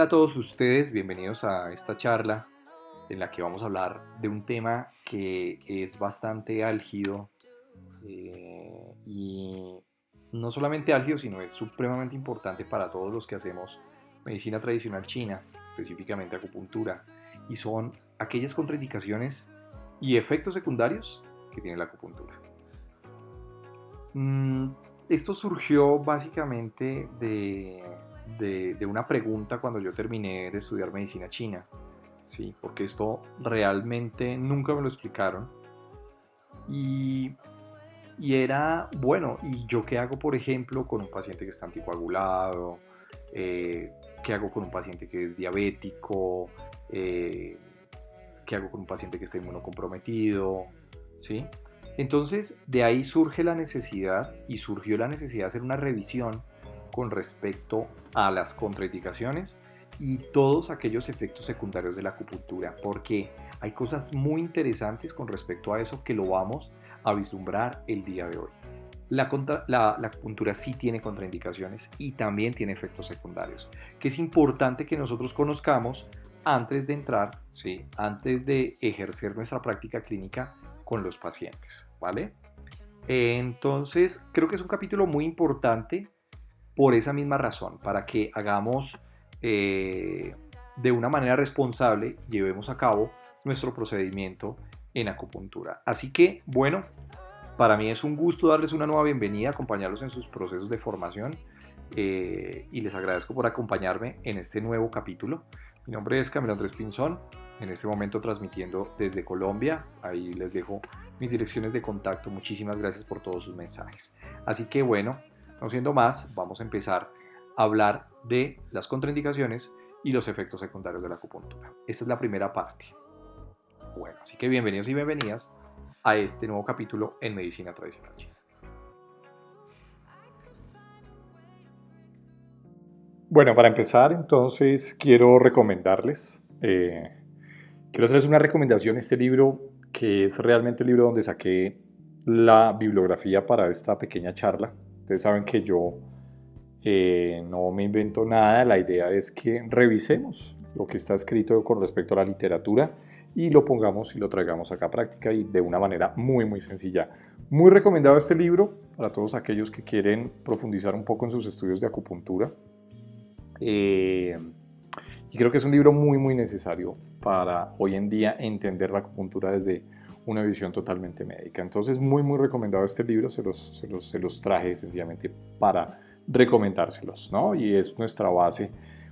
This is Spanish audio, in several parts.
Hola a todos ustedes, bienvenidos a esta charla en la que vamos a hablar de un tema que es bastante álgido eh, y no solamente álgido, sino es supremamente importante para todos los que hacemos medicina tradicional china, específicamente acupuntura, y son aquellas contraindicaciones y efectos secundarios que tiene la acupuntura. Mm, esto surgió básicamente de de, una pregunta cuando yo terminé de estudiar medicina china, ¿sí? porque esto realmente nunca me lo explicaron. Y, era, bueno, ¿y yo qué hago, por ejemplo, con un paciente que está anticoagulado? Eh, ¿Qué hago con un paciente que es diabético? Eh, ¿Qué hago con un paciente que está inmunocomprometido? ¿Sí? Entonces, de ahí surge la necesidad y surgió la necesidad de hacer una revisión con respecto a las contraindicaciones y todos aquellos efectos secundarios de la acupuntura, porque hay cosas muy interesantes con respecto a eso que lo vamos a vislumbrar el día de hoy. La, la, acupuntura sí tiene contraindicaciones y también tiene efectos secundarios, que es importante que nosotros conozcamos antes de entrar, ¿sí? antes de ejercer nuestra práctica clínica con los pacientes, ¿vale? Entonces, creo que es un capítulo muy importante por esa misma razón, para que hagamos eh, de una manera responsable, llevemos a cabo nuestro procedimiento en acupuntura. Así que, bueno, para mí es un gusto darles una nueva bienvenida, acompañarlos en sus procesos de formación eh, y les agradezco por acompañarme en este nuevo capítulo. Mi nombre es Camilo Andrés Pinzón, en este momento transmitiendo desde Colombia. Ahí les dejo mis direcciones de contacto. Muchísimas gracias por todos sus mensajes. Así que bueno, no siendo más, vamos a empezar a hablar de las contraindicaciones y los efectos secundarios de la acupuntura. Esta es la primera parte. Bueno, así que bienvenidos y bienvenidas a este nuevo capítulo en Medicina Tradicional China. Bueno, para empezar, entonces quiero recomendarles, eh, quiero hacerles una recomendación, este libro que es realmente el libro donde saqué la bibliografía para esta pequeña charla, Ustedes saben que yo eh, no me invento nada, la idea es que revisemos lo que está escrito con respecto a la literatura y lo pongamos y lo traigamos acá a práctica y de una manera muy muy sencilla. Muy recomendado este libro para todos aquellos que quieren profundizar un poco en sus estudios de acupuntura. Eh, y creo que es un libro muy muy necesario para hoy en día entender la acupuntura desde una visión totalmente médica. Entonces, muy, muy recomendado este libro, se los, se los, traje sencillamente para recomendárselos, ¿no? Y es nuestra base,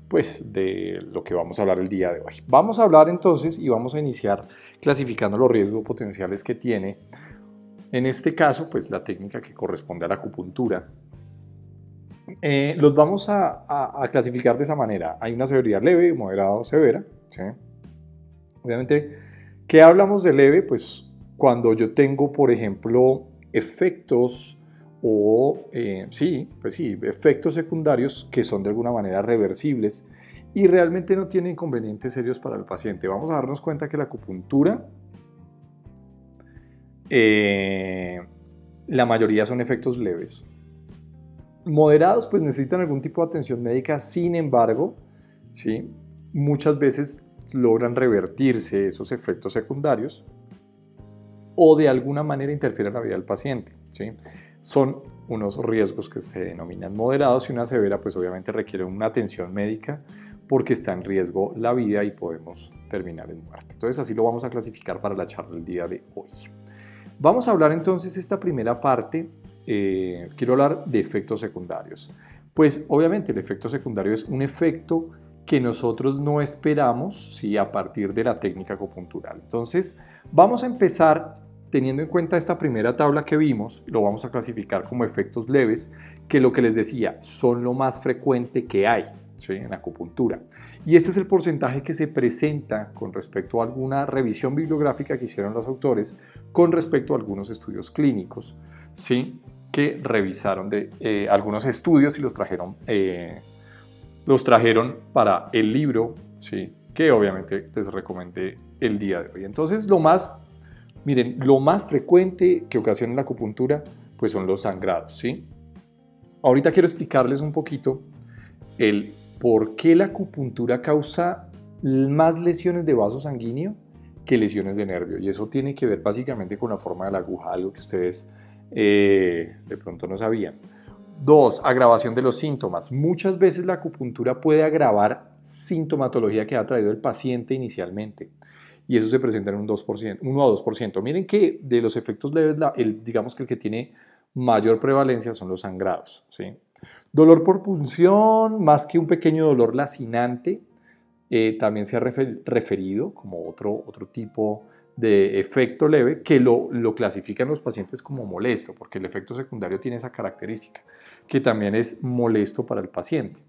pues, de lo que vamos a hablar el día de hoy. Vamos a hablar entonces y vamos a iniciar clasificando los riesgos potenciales que tiene, en este caso, pues, la técnica que corresponde a la acupuntura. Eh, los vamos a, clasificar de esa manera. Hay una severidad leve, moderada o severa. ¿sí? Obviamente, ¿Qué hablamos de leve? Pues cuando yo tengo, por ejemplo, efectos o, eh, sí, pues sí, efectos secundarios que son de alguna manera reversibles y realmente no tienen inconvenientes serios para el paciente. Vamos a darnos cuenta que la acupuntura, eh, la mayoría son efectos leves. Moderados, pues necesitan algún tipo de atención médica, sin embargo, ¿sí? muchas veces logran revertirse esos efectos secundarios o de alguna manera interfieren en la vida del paciente. ¿sí? Son unos riesgos que se denominan moderados y una severa pues obviamente requiere una atención médica porque está en riesgo la vida y podemos terminar en muerte. Entonces así lo vamos a clasificar para la charla del día de hoy. Vamos a hablar entonces esta primera parte, eh, quiero hablar de efectos secundarios. Pues obviamente el efecto secundario es un efecto que nosotros no esperamos ¿sí? a partir de la técnica acupuntural. Entonces, vamos a empezar teniendo en cuenta esta primera tabla que vimos, lo vamos a clasificar como efectos leves, que lo que les decía, son lo más frecuente que hay ¿sí? en acupuntura. Y este es el porcentaje que se presenta con respecto a alguna revisión bibliográfica que hicieron los autores con respecto a algunos estudios clínicos, ¿sí? que revisaron de eh, algunos estudios y los trajeron eh, los trajeron para el libro, ¿sí? que obviamente les recomendé el día de hoy. Entonces, lo más, miren, lo más frecuente que ocasiona la acupuntura, pues son los sangrados, ¿sí? Ahorita quiero explicarles un poquito el ¿por qué la acupuntura causa más lesiones de vaso sanguíneo que lesiones de nervio? Y eso tiene que ver básicamente con la forma de la aguja, algo que ustedes eh, de pronto no sabían. Dos, agravación de los síntomas. Muchas veces la acupuntura puede agravar sintomatología que ha traído el paciente inicialmente. Y eso se presenta en un 2%, 1 a 2%. Miren que de los efectos leves, el, digamos que el que tiene mayor prevalencia son los sangrados. ¿sí? Dolor por punción, más que un pequeño dolor lacinante, eh, también se ha referido como otro, otro tipo de efecto leve que lo, lo clasifican los pacientes como molesto, porque el efecto secundario tiene esa característica, que también es molesto para el paciente.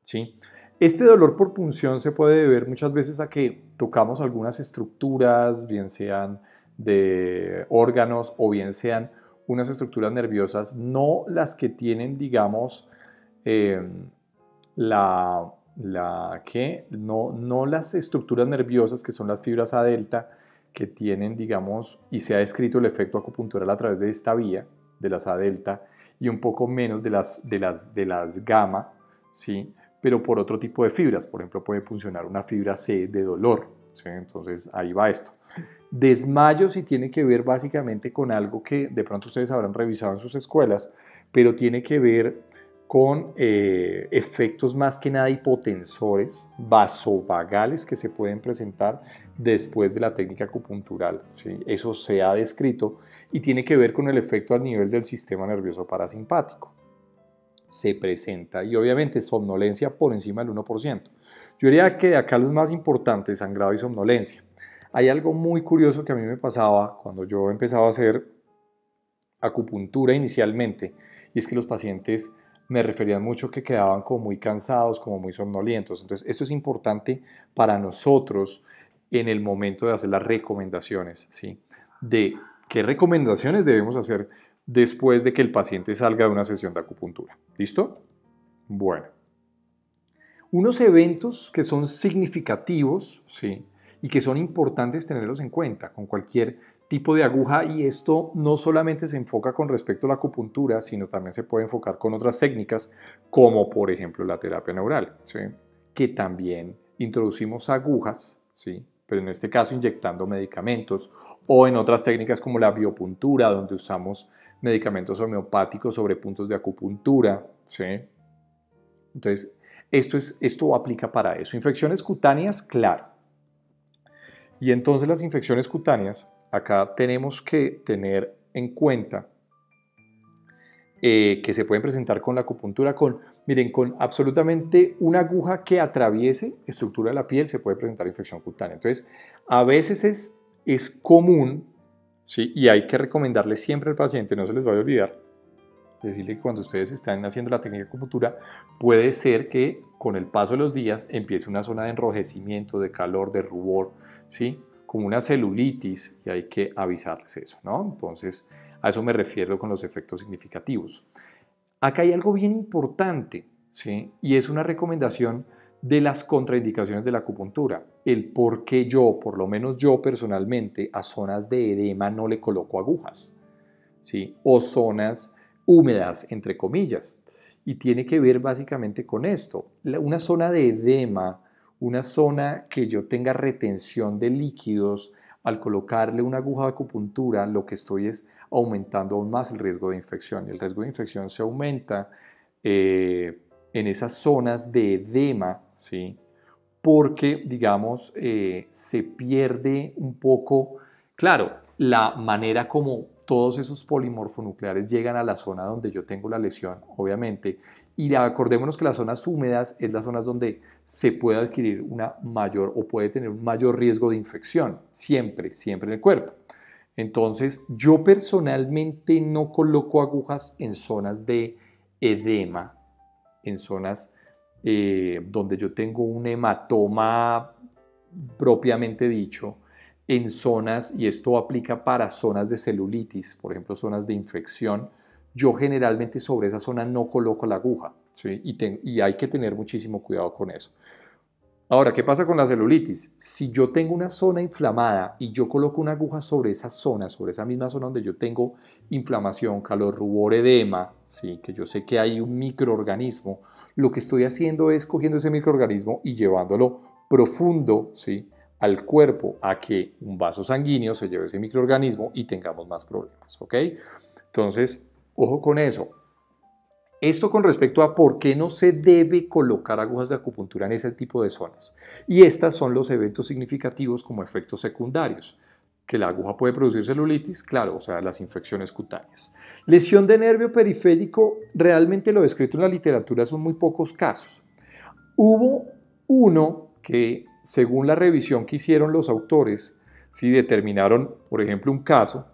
¿Sí? Este dolor por punción se puede deber muchas veces a que tocamos algunas estructuras, bien sean de órganos o bien sean unas estructuras nerviosas, no las que tienen, digamos, em, la, la que no, no las estructuras nerviosas que son las fibras A delta que tienen, digamos, y se ha descrito el efecto acupuntural a través de esta vía, de las A delta, y un poco menos de las, de las, de las gamma, ¿sí? pero por otro tipo de fibras. Por ejemplo, puede funcionar una fibra C de dolor. Entonces, ahí va esto. Desmayo sí tiene que ver básicamente con algo que de pronto ustedes habrán revisado en sus escuelas, pero tiene que ver con eh, efectos más que nada hipotensores vasovagales que se pueden presentar después de la técnica acupuntural. ¿sí? Eso se ha descrito y tiene que ver con el efecto al nivel del sistema nervioso parasimpático. Se presenta y obviamente somnolencia por encima del 1%. Yo diría que de acá los más importantes, sangrado y somnolencia. Hay algo muy curioso que a mí me pasaba cuando yo empezaba a hacer acupuntura inicialmente, y es que los pacientes me referían mucho que quedaban como muy cansados, como muy somnolientos. Entonces, esto es importante para nosotros en el momento de hacer las recomendaciones, ¿sí? De qué recomendaciones debemos hacer después de que el paciente salga de una sesión de acupuntura. ¿Listo? Bueno. Unos eventos que son significativos, ¿sí? y que son importantes tenerlos en cuenta con cualquier tipo de aguja y esto no solamente se enfoca con respecto a la acupuntura, sino también se puede enfocar con otras técnicas como por ejemplo la terapia neural, que también introducimos agujas, ¿sí? pero en este caso inyectando medicamentos o en otras técnicas como la biopuntura, donde usamos medicamentos homeopáticos sobre puntos de acupuntura. ¿sí? Entonces, esto, es, esto aplica para eso. Infecciones cutáneas, claro. Y entonces las infecciones cutáneas, acá tenemos que tener en cuenta eh, que se pueden presentar con la acupuntura, con, miren, con absolutamente una aguja que atraviese estructura de la piel se puede presentar infección cutánea. Entonces, a veces es, es común, ¿sí? y hay que recomendarle siempre al paciente, no se les vaya a olvidar, decirle que cuando ustedes están haciendo la técnica de acupuntura, puede ser que con el paso de los días empiece una zona de enrojecimiento, de calor, de rubor, ¿sí? Como una celulitis y hay que avisarles eso, ¿no? Entonces, a eso me refiero con los efectos significativos. Acá hay algo bien importante, ¿sí? Y es una recomendación de las contraindicaciones de la acupuntura. El por qué yo, por lo menos yo personalmente, a zonas de edema no le coloco agujas, ¿sí? O zonas húmedas, entre comillas. Y tiene que ver básicamente con esto. Una zona de edema una zona que yo tenga retención de líquidos, al colocarle una aguja de acupuntura, lo que estoy es aumentando aún más el riesgo de infección. El riesgo de infección se aumenta eh, en esas zonas de edema, ¿sí? porque, digamos, eh, se pierde un poco, claro, la manera como todos esos polimorfonucleares llegan a la zona donde yo tengo la lesión, obviamente, y acordémonos que las zonas húmedas es las zonas donde se puede adquirir una mayor o puede tener un mayor riesgo de infección, siempre, siempre en el cuerpo. Entonces, yo personalmente no coloco agujas en zonas de edema, en zonas eh, donde yo tengo un hematoma propiamente dicho, en zonas, y esto aplica para zonas de celulitis, por ejemplo, zonas de infección, yo generalmente sobre esa zona no coloco la aguja y, hay que tener muchísimo cuidado con eso. Ahora, ¿qué pasa con la celulitis? Si yo tengo una zona inflamada y yo coloco una aguja sobre esa zona, sobre esa misma zona donde yo tengo inflamación, calor, rubor, edema, ¿sí? que yo sé que hay un microorganismo, lo que estoy haciendo es cogiendo ese microorganismo y llevándolo profundo, ¿sí? al cuerpo a que un vaso sanguíneo se lleve ese microorganismo y tengamos más problemas, ¿ok? Entonces, ojo con eso. Esto con respecto a por qué no se debe colocar agujas de acupuntura en ese tipo de zonas. Y estos son los eventos significativos como efectos secundarios. Que la aguja puede producir celulitis, claro, o sea, las infecciones cutáneas. Lesión de nervio periférico, realmente lo descrito en la literatura son muy pocos casos. Hubo uno que según la revisión que hicieron los autores, si determinaron, por ejemplo, un caso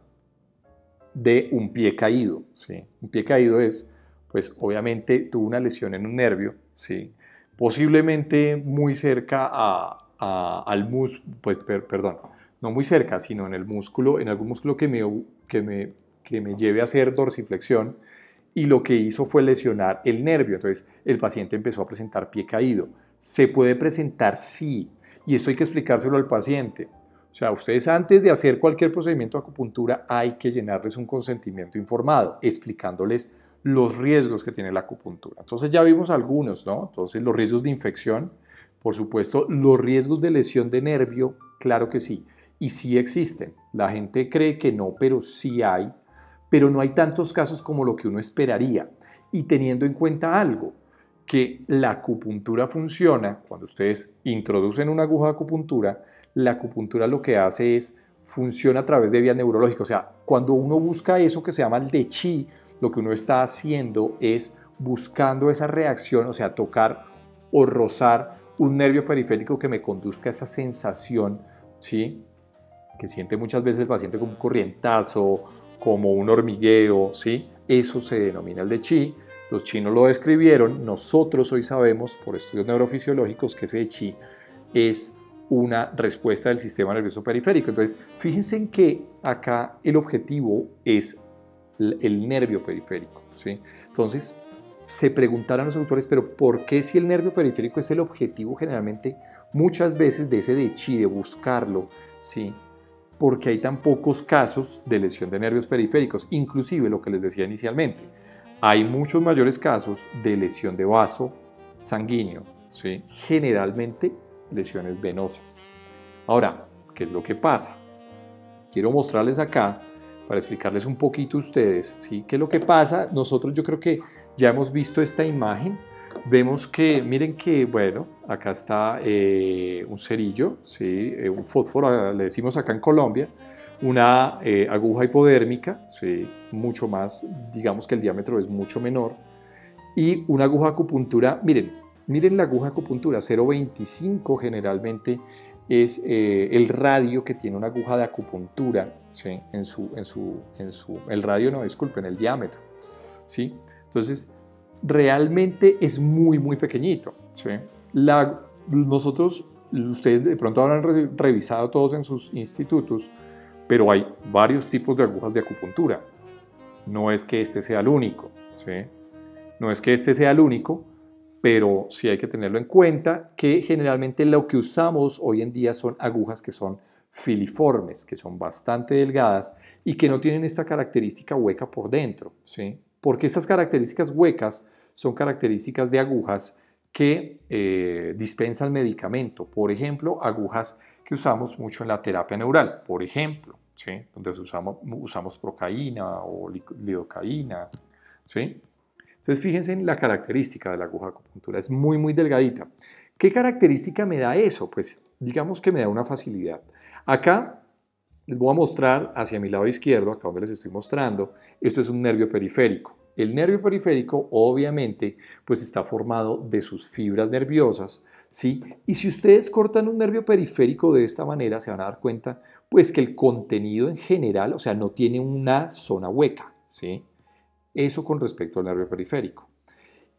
de un pie caído. ¿sí? Un pie caído es, pues obviamente tuvo una lesión en un nervio, ¿sí? posiblemente muy cerca al músculo, pues perdón, no muy cerca, sino en el músculo, en algún músculo que me, que me, que me lleve a hacer dorsiflexión, y lo que hizo fue lesionar el nervio. Entonces el paciente empezó a presentar pie caído. ¿Se puede presentar? Sí, y esto hay que explicárselo al paciente. O sea, ustedes antes de hacer cualquier procedimiento de acupuntura hay que llenarles un consentimiento informado, explicándoles los riesgos que tiene la acupuntura. Entonces ya vimos algunos, ¿no? Entonces los riesgos de infección, por supuesto, los riesgos de lesión de nervio, claro que sí. Y sí existen. La gente cree que no, pero sí hay. Pero no hay tantos casos como lo que uno esperaría. Y teniendo en cuenta algo, que la acupuntura funciona, cuando ustedes introducen una aguja de acupuntura, la acupuntura lo que hace es funciona a través de vías neurológicas. O sea, cuando uno busca eso que se llama el de chi, lo que uno está haciendo es buscando esa reacción, o sea, tocar o rozar un nervio periférico que me conduzca a esa sensación, ¿sí? Que siente muchas veces el paciente como un corrientazo, como un hormigueo, ¿sí? Eso se denomina el de chi los chinos lo describieron, nosotros hoy sabemos por estudios neurofisiológicos que ese chi es una respuesta del sistema nervioso periférico. Entonces, fíjense en que acá el objetivo es el nervio periférico. ¿sí? Entonces, se preguntaron los autores, pero ¿por qué si el nervio periférico es el objetivo generalmente muchas veces de ese de chi, de buscarlo? ¿sí? Porque hay tan pocos casos de lesión de nervios periféricos, inclusive lo que les decía inicialmente hay muchos mayores casos de lesión de vaso sanguíneo, ¿sí? generalmente lesiones venosas. Ahora, ¿qué es lo que pasa? Quiero mostrarles acá para explicarles un poquito a ustedes, ¿sí? ¿Qué es lo que pasa? Nosotros yo creo que ya hemos visto esta imagen, vemos que, miren que, bueno, acá está eh, un cerillo, ¿sí? Eh, un fósforo, le decimos acá en Colombia, una eh, aguja hipodérmica, ¿sí? mucho más, digamos que el diámetro es mucho menor, y una aguja acupuntura, miren, miren la aguja acupuntura, 0.25 generalmente es eh, el radio que tiene una aguja de acupuntura en, su, en, su, en su, el radio no, disculpen, el diámetro, ¿sí? Entonces, realmente es muy, muy. La, nosotros, ustedes de pronto habrán revisado todos en sus institutos, pero hay varios tipos de agujas de acupuntura. No es que este sea el único. No es que este sea el único, pero sí hay que tenerlo en cuenta que generalmente lo que usamos hoy en día son agujas que son filiformes, que son bastante delgadas y que no tienen esta característica hueca por dentro, ¿sí? Porque estas características huecas son características de agujas que eh, dispensan medicamento, por ejemplo, agujas que usamos mucho en la terapia neural, por ejemplo, ¿sí? donde usamos, usamos procaína o lidocaína. ¿sí? Entonces fíjense en la característica de la aguja de acupuntura, es muy muy delgadita. ¿Qué característica me da eso? Pues digamos que me da una facilidad. Acá les voy a mostrar hacia mi lado izquierdo, acá donde les estoy mostrando, esto es un nervio periférico. El nervio periférico obviamente pues está formado de sus fibras nerviosas, ¿sí? Y si ustedes cortan un nervio periférico de esta manera, se van a dar cuenta, pues que el contenido en general, o sea, no tiene una zona hueca, ¿sí? Eso con respecto al nervio periférico.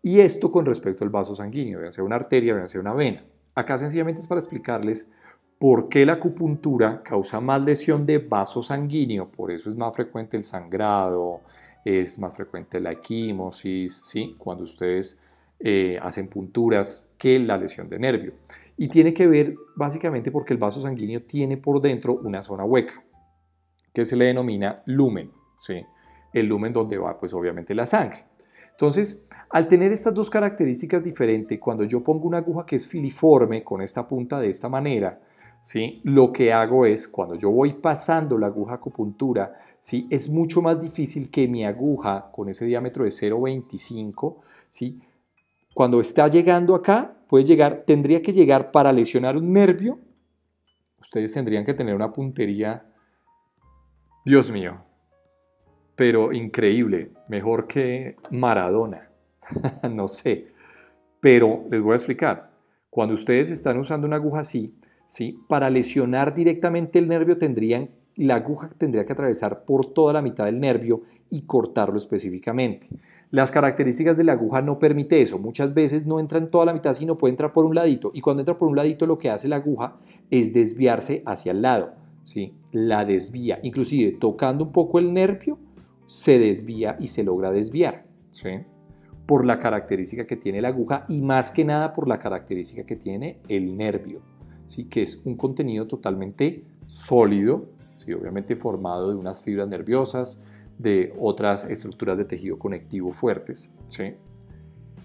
Y esto con respecto al vaso sanguíneo, sea una arteria, sea una vena. Acá sencillamente es para explicarles por qué la acupuntura causa más lesión de vaso sanguíneo, por eso es más frecuente el sangrado, es más frecuente la equimosis, ¿sí? Cuando ustedes eh, hacen punturas que la lesión de nervio. Y tiene que ver básicamente porque el vaso sanguíneo tiene por dentro una zona hueca, que se le denomina lumen, ¿sí? El lumen donde va pues obviamente la sangre. Entonces, al tener estas dos características diferentes, cuando yo pongo una aguja que es filiforme con esta punta de esta manera, ¿sí? lo que hago es, cuando yo voy pasando la aguja acupuntura, ¿sí? es mucho más difícil que mi aguja con ese diámetro de 0,25, ¿sí? cuando está llegando acá, puede llegar, tendría que llegar para lesionar un nervio, ustedes tendrían que tener una puntería, Dios mío, pero increíble, mejor que Maradona, no sé, pero les voy a explicar, cuando ustedes están usando una aguja así, ¿sí? para lesionar directamente el nervio tendrían la aguja tendría que atravesar por toda la mitad del nervio y cortarlo específicamente. Las características de la aguja no permite eso. Muchas veces no entra en toda la mitad, sino puede entrar por un ladito. Y cuando entra por un ladito, lo que hace la aguja es desviarse hacia el lado. ¿sí? La desvía. Inclusive tocando un poco el nervio, se desvía y se logra desviar. ¿sí? Por la característica que tiene la aguja y más que nada por la característica que tiene el nervio. ¿sí? Que es un contenido totalmente sólido ¿sí? obviamente formado de unas fibras nerviosas, de otras estructuras de tejido conectivo fuertes. ¿sí?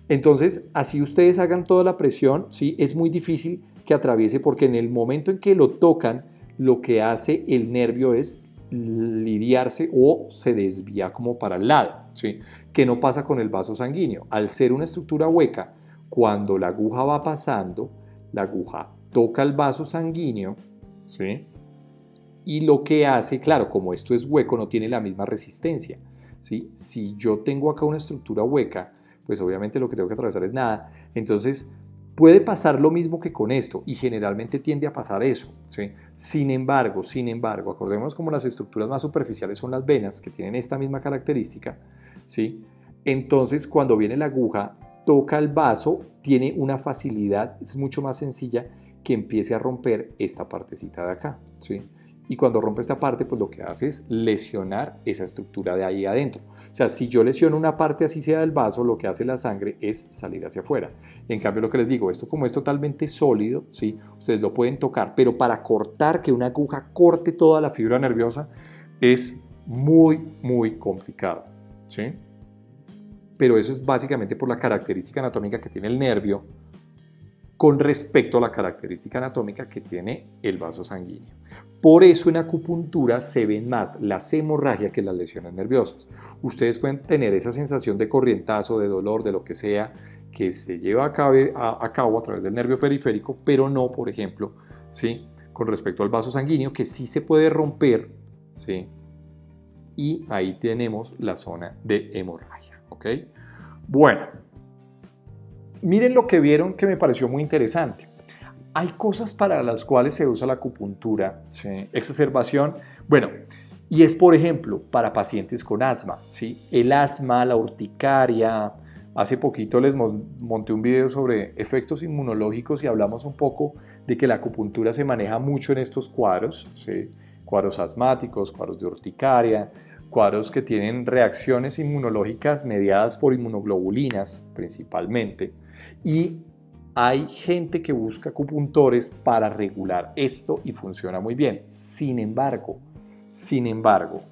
Entonces, así ustedes hagan toda la presión, ¿sí? es muy difícil que atraviese porque en el momento en que lo tocan, lo que hace el nervio es lidiarse o se desvía como para el lado, ¿sí? que no pasa con el vaso sanguíneo. Al ser una estructura hueca, cuando la aguja va pasando, la aguja toca el vaso sanguíneo, ¿sí? Y lo que hace, claro, como esto es hueco, no tiene la misma resistencia. ¿sí? Si yo tengo acá una estructura hueca, pues obviamente lo que tengo que atravesar es nada. Entonces, puede pasar lo mismo que con esto y generalmente tiende a pasar eso. Sin embargo, sin embargo, acordémonos como las estructuras más superficiales son las venas, que tienen esta misma característica. Entonces, cuando viene la aguja, toca el vaso, tiene una facilidad, es mucho más sencilla que empiece a romper esta partecita de acá. Y cuando rompe esta parte, pues lo que hace es lesionar esa estructura de ahí adentro. O sea, si yo lesiono una parte así sea del vaso, lo que hace la sangre es salir hacia afuera. En cambio, lo que les digo, esto como es totalmente sólido, ¿sí? ustedes lo pueden tocar, pero para cortar, que una aguja corte toda la fibra nerviosa, es muy, muy complicado. ¿sí? Pero eso es básicamente por la característica anatómica que tiene el nervio con respecto a la característica anatómica que tiene el vaso sanguíneo. Por eso en acupuntura se ven más las hemorragias que las lesiones nerviosas. Ustedes pueden tener esa sensación de corrientazo, de dolor, de lo que sea, que se lleva a cabo a, cabo a través del nervio periférico, pero no, por ejemplo, ¿sí? con respecto al vaso sanguíneo, que sí se puede romper, ¿sí? y ahí tenemos la zona de hemorragia. Bueno, miren lo que vieron que me pareció muy interesante. Hay cosas para las cuales se usa la acupuntura, exacerbación, bueno, y es por ejemplo para pacientes con asma, ¿sí? el asma, la urticaria. Hace poquito les monté un video sobre efectos inmunológicos y hablamos un poco de que la acupuntura se maneja mucho en estos cuadros, ¿sí? cuadros asmáticos, cuadros de urticaria, cuadros que tienen reacciones inmunológicas mediadas por inmunoglobulinas principalmente. Y hay gente que busca acupuntores para regular esto y funciona muy bien. Sin embargo, sin embargo,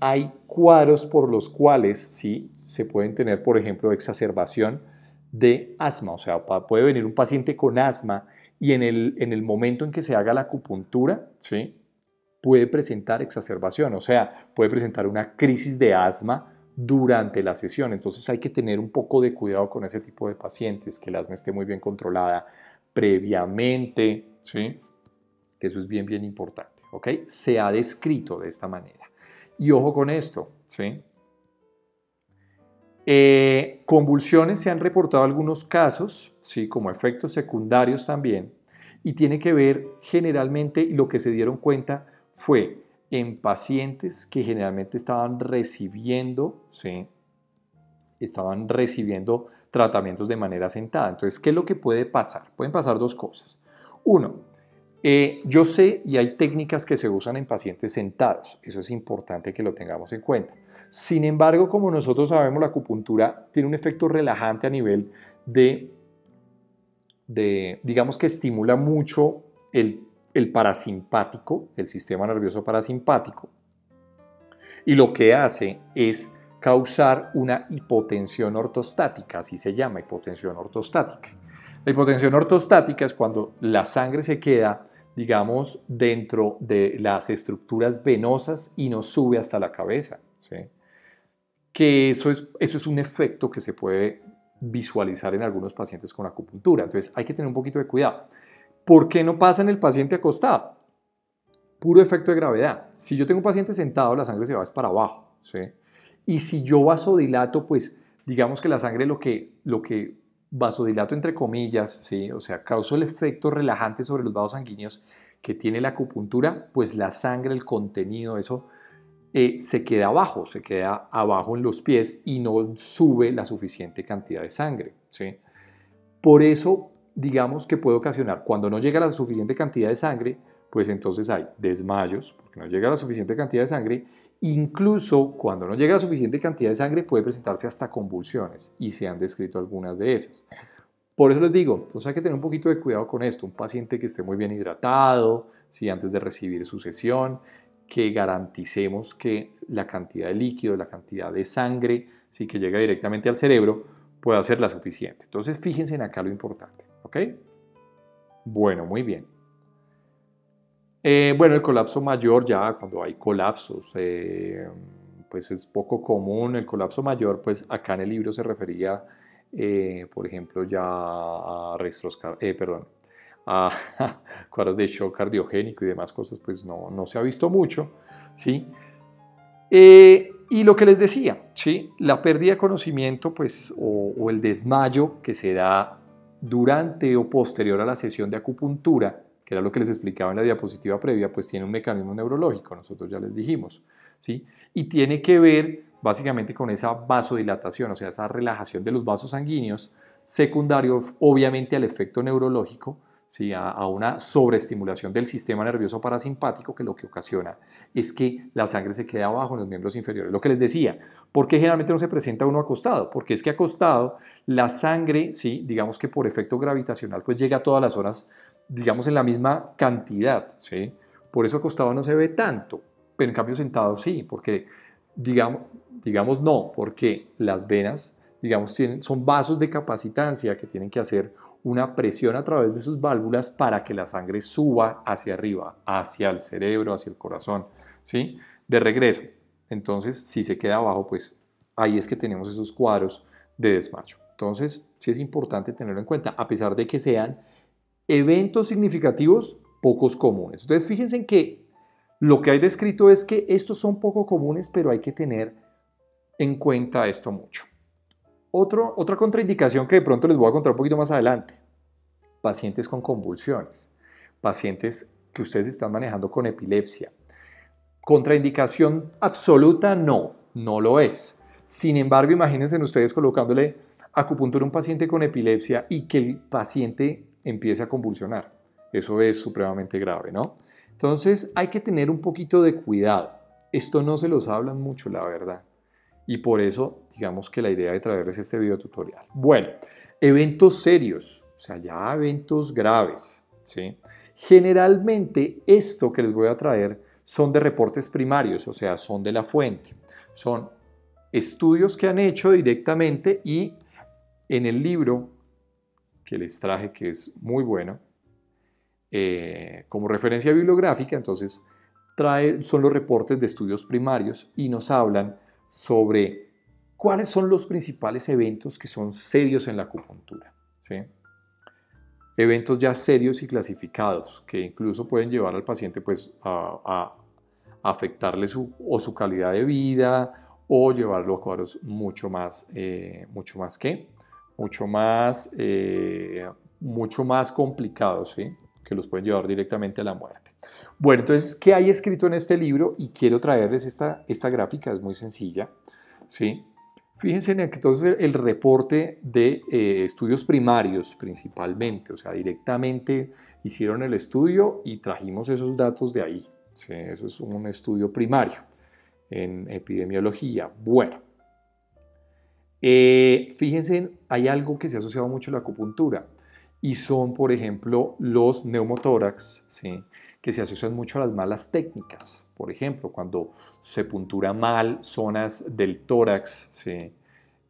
hay cuadros por los cuales ¿sí? se pueden tener, por ejemplo, exacerbación de asma. O sea, puede venir un paciente con asma y en el, en el momento en que se haga la acupuntura, ¿sí? Puede presentar exacerbación. O sea, puede presentar una crisis de asma durante la sesión. Entonces hay que tener un poco de cuidado con ese tipo de pacientes, que el asma esté muy bien controlada previamente, ¿sí? Que eso es bien, bien importante, ¿ok? Se ha descrito de esta manera. Y ojo con esto, ¿sí? Eh, convulsiones se han reportado algunos casos, ¿sí? Como efectos secundarios también, y tiene que ver generalmente, lo que se dieron cuenta fue en pacientes que generalmente estaban recibiendo, estaban recibiendo tratamientos de manera sentada. Entonces, ¿qué es lo que puede pasar? Pueden pasar dos cosas. Uno, eh, yo sé y hay técnicas que se usan en pacientes sentados. Eso es importante que lo tengamos en cuenta. Sin embargo, como nosotros sabemos, la acupuntura tiene un efecto relajante a nivel de, de digamos que estimula mucho el el parasimpático, el sistema nervioso parasimpático, y lo que hace es causar una hipotensión ortostática, así se llama, hipotensión ortostática. La hipotensión ortostática es cuando la sangre se queda, digamos, dentro de las estructuras venosas y no sube hasta la cabeza. Que eso es, eso es un efecto que se puede visualizar en algunos pacientes con acupuntura. Entonces hay que tener un poquito de cuidado. ¿Por qué no pasa en el paciente acostado? Puro efecto de gravedad. Si yo tengo un paciente sentado, la sangre se va para abajo. Y si yo vasodilato, pues digamos que la sangre lo que, lo que vasodilato entre comillas, ¿sí? o sea, causa el efecto relajante sobre los vasos sanguíneos que tiene la acupuntura, pues la sangre, el contenido, eso eh, se queda abajo, se queda abajo en los pies y no sube la suficiente cantidad de sangre. ¿sí? Por eso, digamos que puede ocasionar, cuando no llega la suficiente cantidad de sangre, pues entonces hay desmayos, porque no llega la suficiente cantidad de sangre, incluso cuando no llega la suficiente cantidad de sangre puede presentarse hasta convulsiones y se han descrito algunas de esas. Por eso les digo, entonces hay que tener un poquito de cuidado con esto, un paciente que esté muy bien hidratado, si antes de recibir su sesión, que garanticemos que la cantidad de líquido, la cantidad de sangre, sí que llega directamente al cerebro, pueda ser la suficiente. Entonces fíjense en acá lo importante, ¿ok? Bueno, muy bien. Eh, bueno, el colapso mayor ya, cuando hay colapsos, eh, pues es poco común. El colapso mayor, pues acá en el libro se refería, eh, por ejemplo, ya a restos, perdón, cuadros de shock cardiogénico y demás cosas, pues no, no se ha visto mucho, ¿sí? Y lo que les decía, ¿sí? La pérdida de conocimiento, pues, o el desmayo que se da durante o posterior a la sesión de acupuntura, que era lo que les explicaba en la diapositiva previa, pues tiene un mecanismo neurológico, nosotros ya les dijimos, ¿sí? Y tiene que ver básicamente con esa vasodilatación, o sea, esa relajación de los vasos sanguíneos, secundario obviamente al efecto neurológico, a, una sobreestimulación del sistema nervioso parasimpático que lo que ocasiona es que la sangre se quede abajo en los miembros inferiores. Lo que les decía, ¿por qué generalmente no se presenta uno acostado? Porque es que acostado la sangre, ¿sí? digamos que por efecto gravitacional, pues llega a todas las zonas, digamos en la misma cantidad. ¿sí? Por eso acostado no se ve tanto, pero en cambio sentado sí, porque digamos, digamos no, porque las venas, digamos, tienen, son vasos de capacitancia que tienen que hacer una presión a través de sus válvulas para que la sangre suba hacia arriba, hacia el cerebro, hacia el corazón, ¿sí? De regreso. Entonces, si se queda abajo, pues ahí es que tenemos esos cuadros de desmayo. Entonces, sí es importante tenerlo en cuenta, a pesar de que sean eventos significativos pocos comunes. Entonces, fíjense en que lo que hay descrito es que estos son poco comunes, pero hay que tener en cuenta esto mucho otra contraindicación que de pronto les voy a contar un poquito más adelante. Pacientes con convulsiones, pacientes que ustedes están manejando con epilepsia. Contraindicación absoluta, no, no lo es. Sin embargo, imagínense ustedes colocándole acupuntura a un paciente con epilepsia y que el paciente empiece a convulsionar. Eso es supremamente grave, ¿no? Entonces hay que tener un poquito de cuidado. Esto no se los hablan mucho, la verdad. Y por eso, digamos que la idea de traerles este video tutorial. Bueno, eventos serios, o sea, ya eventos graves, ¿sí? Generalmente esto que les voy a traer son de reportes primarios, o sea, son de la fuente. Son estudios que han hecho directamente y en el libro que les traje, que es muy bueno, eh, como referencia bibliográfica, entonces trae, son los reportes de estudios primarios y nos hablan sobre cuáles son los principales eventos que son serios en la acupuntura. Eventos ya serios y clasificados que incluso pueden llevar al paciente pues, a, afectarle su, o su calidad de vida o llevarlo a cuadros mucho más, eh, mucho más mucho más, eh, mucho más complicados, ¿sí? que los pueden llevar directamente a la muerte. Bueno, entonces, ¿qué hay escrito en este libro? Y quiero traerles esta, esta gráfica, es muy sencilla. ¿sí? Fíjense en que entonces el reporte de eh, estudios primarios principalmente, o sea, directamente hicieron el estudio y trajimos esos datos de ahí. ¿sí? Eso es un estudio primario en epidemiología. Bueno, eh, fíjense, hay algo que se ha asociado mucho a la acupuntura y son, por ejemplo, los neumotórax, que se asocian mucho a las malas técnicas. Por ejemplo, cuando se puntura mal zonas del tórax.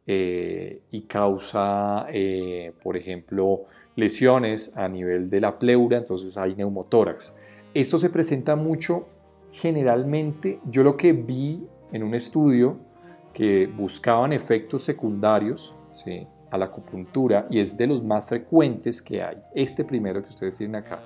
Eh, y causa, eh, por ejemplo, lesiones a nivel de la pleura, entonces hay neumotórax. Esto se presenta mucho generalmente, yo lo que vi en un estudio que buscaban efectos secundarios, ¿sí? A la acupuntura y es de los más frecuentes que hay. Este primero que ustedes tienen acá.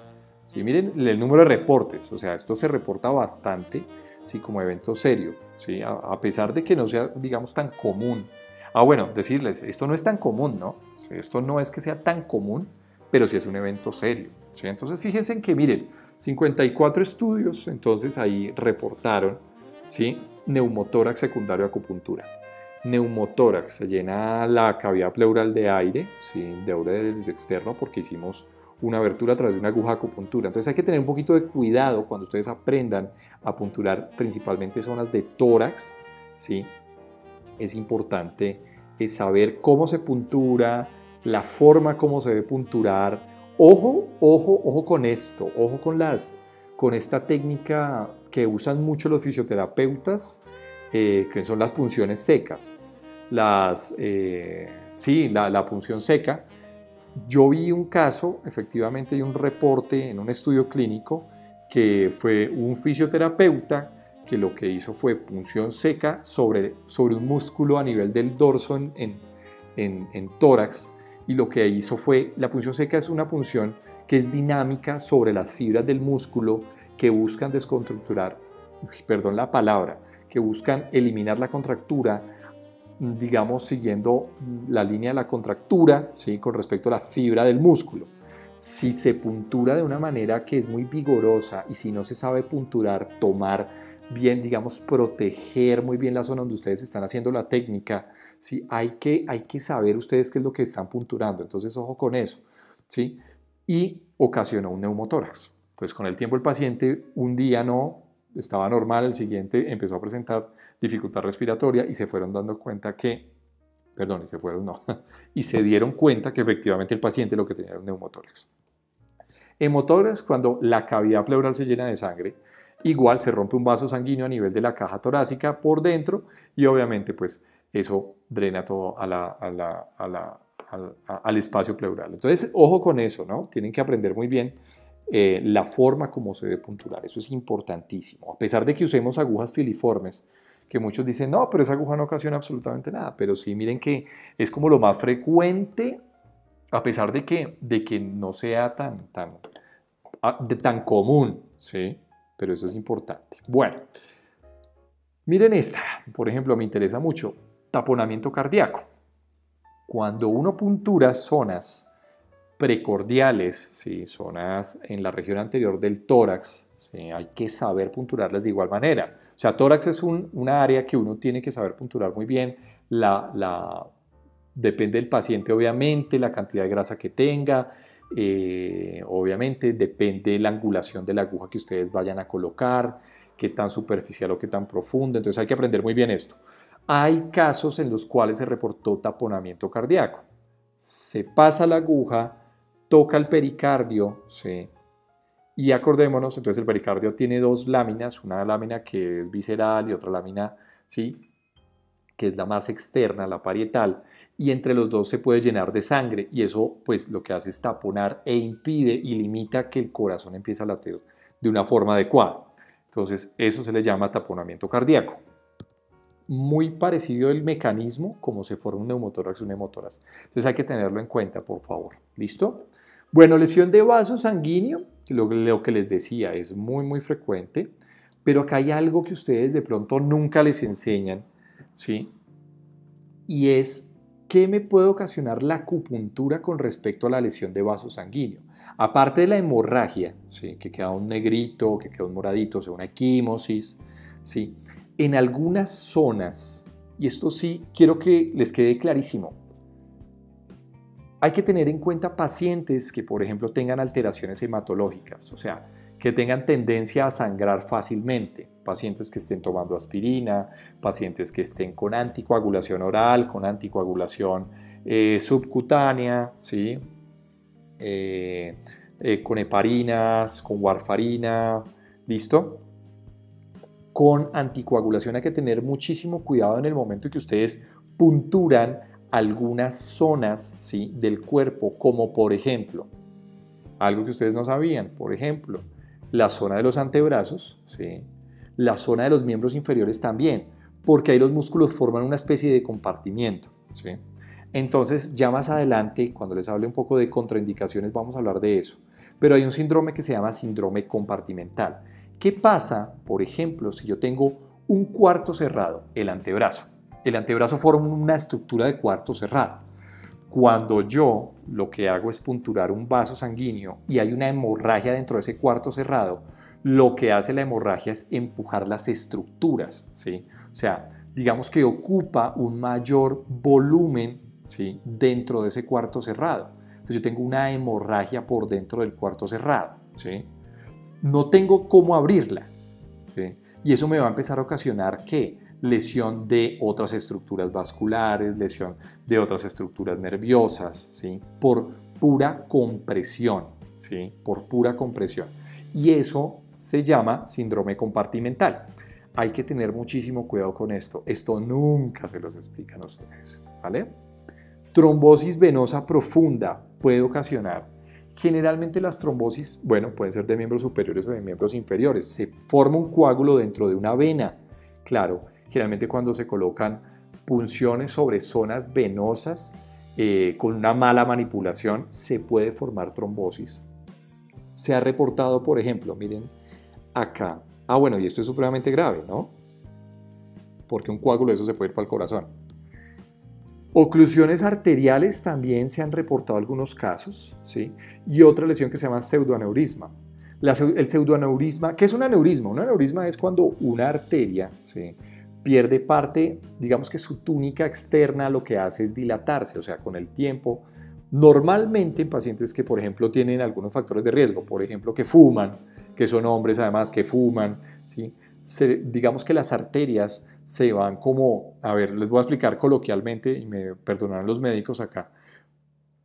¿sí? Miren el número de reportes, o sea, esto se reporta bastante ¿sí? como evento serio, ¿sí? a, pesar de que no sea, digamos, tan común. Ah, bueno, decirles, esto no es tan común, ¿no? Esto no es que sea tan común, pero sí es un evento serio. ¿sí? Entonces, fíjense en que, miren, 54 estudios, entonces ahí reportaron, ¿sí? Neumotórax secundario acupuntura neumotórax, se llena la cavidad pleural de aire, ¿sí? de aire externo, porque hicimos una abertura a través de una aguja acupuntura. Entonces hay que tener un poquito de cuidado cuando ustedes aprendan a punturar principalmente zonas de tórax. ¿sí? Es importante saber cómo se puntura, la forma como se debe punturar. Ojo, ojo, ojo con esto, ojo con, las, con esta técnica que usan mucho los fisioterapeutas eh, que son las punciones secas. Las, eh, sí, la, la, punción seca. Yo vi un caso, efectivamente, y un reporte en un estudio clínico que fue un fisioterapeuta que lo que hizo fue punción seca sobre, sobre un músculo a nivel del dorso en, en, en, tórax y lo que hizo fue, la punción seca es una punción que es dinámica sobre las fibras del músculo que buscan desconstructurar, perdón la palabra, que buscan eliminar la contractura, digamos, siguiendo la línea de la contractura ¿sí? con respecto a la fibra del músculo. Si se puntura de una manera que es muy vigorosa y si no se sabe punturar, tomar bien, digamos, proteger muy bien la zona donde ustedes están haciendo la técnica, ¿sí? hay, que, hay que saber ustedes qué es lo que están punturando. Entonces, ojo con eso. ¿sí? Y ocasionó un neumotórax. Entonces, con el tiempo el paciente un día no, estaba normal, el siguiente empezó a presentar dificultad respiratoria y se fueron dando cuenta que, perdón, y se fueron, no, y se dieron cuenta que efectivamente el paciente lo que tenía era un neumotórax. Hemotórax, cuando la cavidad pleural se llena de sangre, igual se rompe un vaso sanguíneo a nivel de la caja torácica por dentro y obviamente pues eso drena todo a la, a la, al, al espacio pleural. Entonces, ojo con eso, ¿no? Tienen que aprender muy bien eh, la forma como se debe punturar. Eso es importantísimo. A pesar de que usemos agujas filiformes, que muchos dicen, no, pero esa aguja no ocasiona absolutamente nada. Pero sí, miren que es como lo más frecuente, a pesar de que, de que no sea tan, tan, ah, tan común, ¿sí? Pero eso es importante. Bueno, miren esta, por ejemplo, me interesa mucho, taponamiento cardíaco. Cuando uno puntura zonas precordiales, ¿sí? zonas en la región anterior del tórax, ¿sí? hay que saber punturarlas de igual manera. O sea, tórax es un, una área que uno tiene que saber punturar muy bien. La, la, depende del paciente, obviamente, la cantidad de grasa que tenga. Eh, obviamente depende de la angulación de la aguja que ustedes vayan a colocar, qué tan superficial o qué tan profundo. Entonces hay que aprender muy bien esto. Hay casos en los cuales se reportó taponamiento cardíaco. Se pasa la aguja, toca el pericardio, ¿sí? Y acordémonos, entonces el pericardio tiene dos láminas, una lámina que es visceral y otra lámina, ¿sí? que es la más externa, la parietal, y entre los dos se puede llenar de sangre y eso pues lo que hace es taponar e impide y limita que el corazón empiece a latir de una forma adecuada. Entonces eso se le llama taponamiento cardíaco. Muy parecido el mecanismo como se forma un neumotórax y un hemotórax. Entonces hay que tenerlo en cuenta, por favor. ¿Listo? Bueno, lesión de vaso sanguíneo, lo, que les decía, es muy, muy frecuente, pero acá hay algo que ustedes de pronto nunca les enseñan, ¿sí? Y es qué me puede ocasionar la acupuntura con respecto a la lesión de vaso sanguíneo. Aparte de la hemorragia, ¿sí? que queda un negrito, que queda un moradito, o sea, una equimosis, ¿sí? en algunas zonas, y esto sí quiero que les quede clarísimo, hay que tener en cuenta pacientes que, por ejemplo, tengan alteraciones hematológicas, o sea, que tengan tendencia a sangrar fácilmente, pacientes que estén tomando aspirina, pacientes que estén con anticoagulación oral, con anticoagulación eh, subcutánea, ¿sí? eh, eh, con heparinas, con warfarina, ¿listo? Con anticoagulación hay que tener muchísimo cuidado en el momento que ustedes punturan algunas zonas ¿sí? del cuerpo, como por ejemplo, algo que ustedes no sabían, por ejemplo, la zona de los antebrazos, ¿sí? la zona de los miembros inferiores también, porque ahí los músculos forman una especie de compartimiento. ¿sí? Entonces, ya más adelante, cuando les hable un poco de contraindicaciones, vamos a hablar de eso. Pero hay un síndrome que se llama síndrome compartimental. ¿Qué pasa, por ejemplo, si yo tengo un cuarto cerrado, el antebrazo? El antebrazo forma una estructura de cuarto cerrado. Cuando yo lo que hago es punturar un vaso sanguíneo y hay una hemorragia dentro de ese cuarto cerrado, lo que hace la hemorragia es empujar las estructuras, ¿sí? O sea, digamos que ocupa un mayor volumen, ¿sí? Dentro de ese cuarto cerrado. Entonces yo tengo una hemorragia por dentro del cuarto cerrado, ¿sí? No tengo cómo abrirla, ¿sí? Y eso me va a empezar a ocasionar que lesión de otras estructuras vasculares, lesión de otras estructuras nerviosas, ¿sí? Por pura compresión, ¿sí? Por pura compresión. Y eso se llama síndrome compartimental. Hay que tener muchísimo cuidado con esto. Esto nunca se los explican a ustedes, ¿vale? Trombosis venosa profunda puede ocasionar. Generalmente las trombosis, bueno, pueden ser de miembros superiores o de miembros inferiores. Se forma un coágulo dentro de una vena. Claro, generalmente cuando se colocan punciones sobre zonas venosas eh, con una mala manipulación, se puede formar trombosis. Se ha reportado, por ejemplo, miren acá. Ah, bueno, y esto es supremamente grave, ¿no? Porque un coágulo de eso se puede ir para el corazón. Oclusiones arteriales también se han reportado algunos casos, ¿sí? Y otra lesión que se llama pseudoaneurisma. el pseudoaneurisma, ¿qué es un aneurisma? Un aneurisma es cuando una arteria ¿sí? Pierde parte, digamos que su túnica externa lo que hace es dilatarse, o sea, con el tiempo. Normalmente en pacientes que, por ejemplo, tienen algunos factores de riesgo, por ejemplo, que fuman, que son hombres además que fuman, ¿sí? digamos que las arterias se van como, a ver, les voy a explicar coloquialmente y me perdonarán los médicos acá.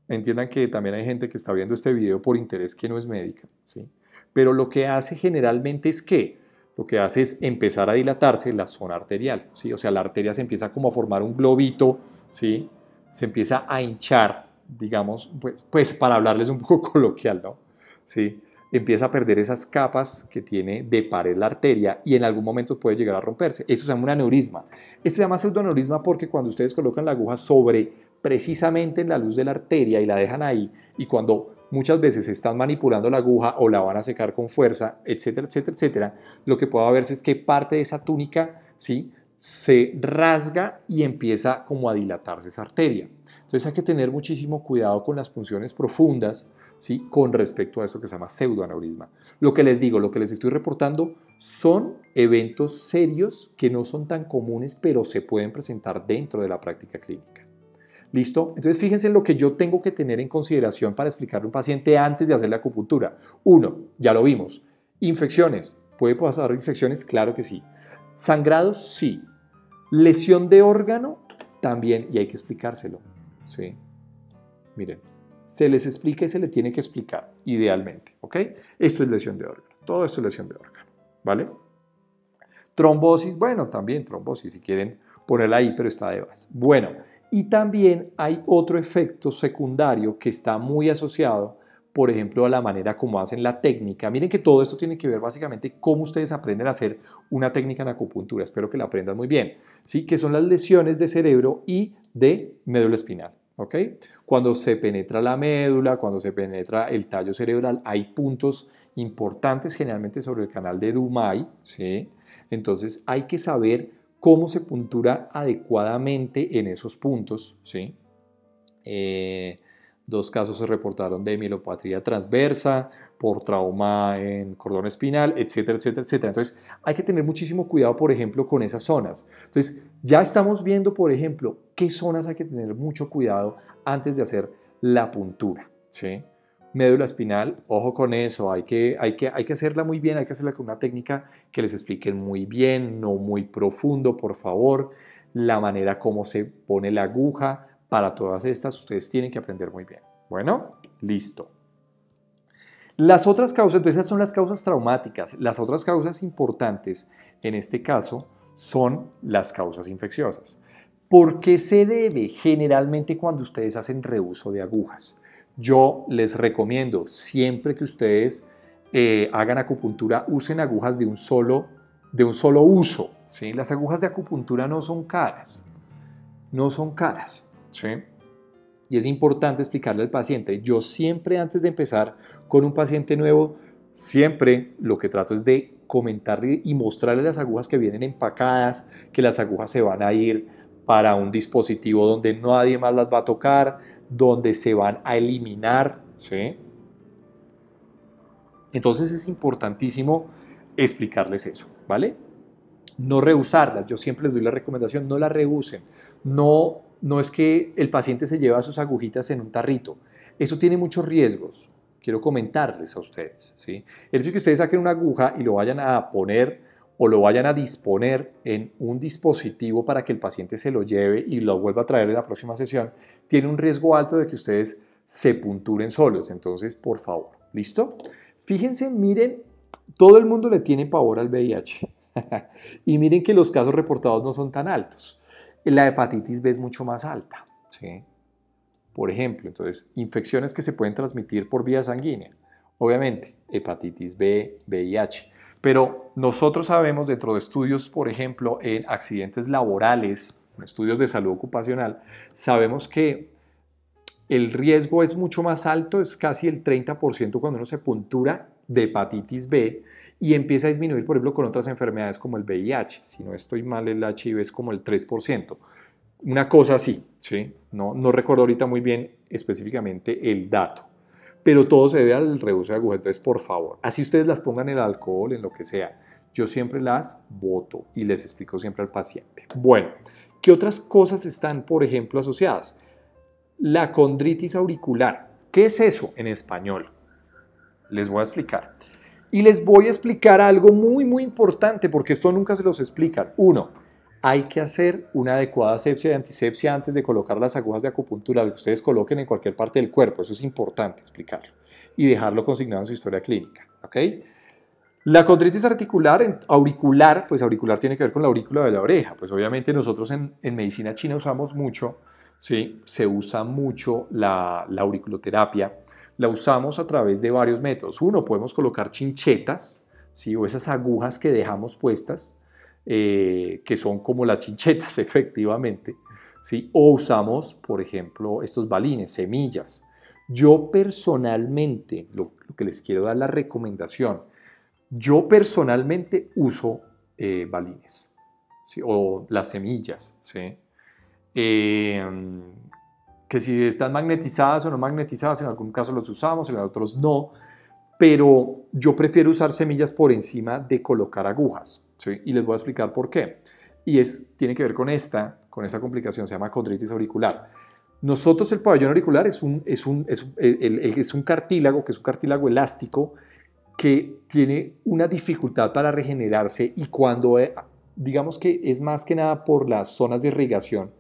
Entiendan que también hay gente que está viendo este video por interés que no es médica, ¿sí? Pero lo que hace generalmente es que lo que hace es empezar a dilatarse la zona arterial, ¿sí? O sea, la arteria se empieza como a formar un globito, ¿sí? Se empieza a hinchar, digamos, pues, pues para hablarles un poco coloquial, ¿no? ¿Sí? empieza a perder esas capas que tiene de pared la arteria y en algún momento puede llegar a romperse. Eso se llama un aneurisma. Este se llama pseudoaneurisma porque cuando ustedes colocan la aguja sobre precisamente en la luz de la arteria y la dejan ahí y cuando muchas veces están manipulando la aguja o la van a secar con fuerza, etcétera, etcétera, etcétera, lo que puede verse es que parte de esa túnica, ¿sí? se rasga y empieza como a dilatarse esa arteria. Entonces hay que tener muchísimo cuidado con las punciones profundas, ¿sí? con respecto a eso que se llama pseudoaneurisma. Lo que les digo, lo que les estoy reportando son eventos serios que no son tan comunes, pero se pueden presentar dentro de la práctica clínica. ¿Listo? Entonces fíjense en lo que yo tengo que tener en consideración para explicarle a un paciente antes de hacer la acupuntura. Uno, ya lo vimos. Infecciones. ¿Puede pasar infecciones? Claro que sí. Sangrados, sí. Lesión de órgano, también, y hay que explicárselo. ¿sí? Miren, se les explica y se le tiene que explicar, idealmente, ¿ok? Esto es lesión de órgano, todo esto es lesión de órgano, ¿vale? Trombosis, bueno, también trombosis, si quieren ponerla ahí, pero está de base. Bueno, y también hay otro efecto secundario que está muy asociado, por ejemplo, a la manera como hacen la técnica. Miren que todo esto tiene que ver básicamente cómo ustedes aprenden a hacer una técnica en acupuntura. Espero que la aprendan muy bien. ¿sí? Que son las lesiones de cerebro y de médula espinal. ¿ok? Cuando se penetra la médula, cuando se penetra el tallo cerebral, hay puntos importantes generalmente sobre el canal de Dumay, ¿sí? Entonces hay que saber cómo se puntura adecuadamente en esos puntos, ¿sí? Eh, Dos casos se reportaron de mielopatría transversa, por trauma en cordón espinal, etcétera, etcétera, etcétera. Entonces, hay que tener muchísimo cuidado, por ejemplo, con esas zonas. Entonces, ya estamos viendo, por ejemplo, qué zonas hay que tener mucho cuidado antes de hacer la puntura. ¿sí? Médula espinal, ojo con eso, hay que, hay, que, hay que hacerla muy bien, hay que hacerla con una técnica que les expliquen muy bien, no muy profundo, por favor, la manera como se pone la aguja, para todas estas ustedes tienen que aprender muy bien. Bueno, listo. Las otras causas, entonces esas son las causas traumáticas. Las otras causas importantes en este caso son las causas infecciosas. ¿Por qué se debe generalmente cuando ustedes hacen reuso de agujas? Yo les recomiendo siempre que ustedes eh, hagan acupuntura, usen agujas de un solo, de un solo uso. ¿sí? Las agujas de acupuntura no son caras, no son caras. ¿sí? Y es importante explicarle al paciente, yo siempre antes de empezar con un paciente nuevo, siempre lo que trato es de comentarle y mostrarle las agujas que vienen empacadas, que las agujas se van a ir para un dispositivo donde nadie más las va a tocar, donde se van a eliminar, ¿sí? Entonces es importantísimo explicarles eso, ¿vale? No rehusarlas, yo siempre les doy la recomendación, no las rehusen, no no es que el paciente se lleva sus agujitas en un tarrito. Eso tiene muchos riesgos. Quiero comentarles a ustedes. ¿sí? El hecho de que ustedes saquen una aguja y lo vayan a poner o lo vayan a disponer en un dispositivo para que el paciente se lo lleve y lo vuelva a traer en la próxima sesión, tiene un riesgo alto de que ustedes se punturen solos. Entonces, por favor, ¿listo? Fíjense, miren, todo el mundo le tiene pavor al VIH. y miren que los casos reportados no son tan altos la hepatitis B es mucho más alta. ¿sí? Por ejemplo, entonces, infecciones que se pueden transmitir por vía sanguínea. Obviamente, hepatitis B, VIH. Pero nosotros sabemos dentro de estudios, por ejemplo, en accidentes laborales, estudios de salud ocupacional, sabemos que el riesgo es mucho más alto, es casi el 30% cuando uno se puntura de hepatitis B y empieza a disminuir, por ejemplo, con otras enfermedades como el VIH. Si no estoy mal, el HIV es como el 3%. Una cosa así, ¿sí? No, no recuerdo ahorita muy bien específicamente el dato, pero todo se debe al reuso de agujas. Entonces, por favor, así ustedes las pongan en el alcohol, en lo que sea, yo siempre las voto y les explico siempre al paciente. Bueno, ¿qué otras cosas están, por ejemplo, asociadas? La condritis auricular. ¿Qué es eso en español? Les voy a explicar. Y les voy a explicar algo muy, muy importante, porque esto nunca se los explican. Uno, hay que hacer una adecuada asepsia y antisepsia antes de colocar las agujas de acupuntura que ustedes coloquen en cualquier parte del cuerpo. Eso es importante explicarlo y dejarlo consignado en su historia clínica. ¿ok? La condritis articular, auricular, pues auricular tiene que ver con la aurícula de la oreja. Pues obviamente nosotros en, medicina china usamos mucho, ¿sí? se usa mucho la, la auriculoterapia la usamos a través de varios métodos. Uno, podemos colocar chinchetas, ¿sí? o esas agujas que dejamos puestas, eh, que son como las chinchetas efectivamente, ¿sí? o usamos, por ejemplo, estos balines, semillas. Yo personalmente, lo, que les quiero dar la recomendación, yo personalmente uso eh, balines ¿sí? o las semillas. ¿sí? Eh, que si están magnetizadas o no magnetizadas, en algún caso los usamos, en otros no, pero yo prefiero usar semillas por encima de colocar agujas, y les voy a explicar por qué. Y es, tiene que ver con esta, con esta complicación, se llama condritis auricular. Nosotros el pabellón auricular es un, es un, es, es un cartílago, que es un cartílago elástico, que tiene una dificultad para regenerarse y cuando, eh, digamos que es más que nada por las zonas de irrigación